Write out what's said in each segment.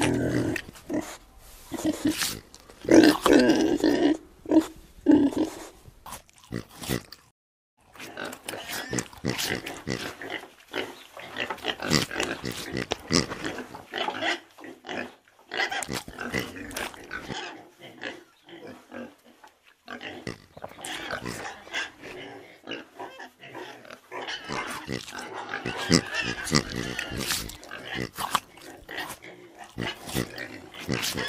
Mm-hmm. Mm-hmm.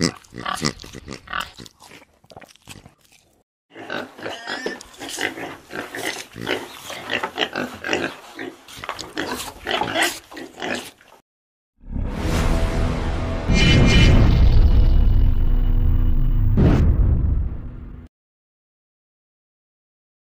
えっ?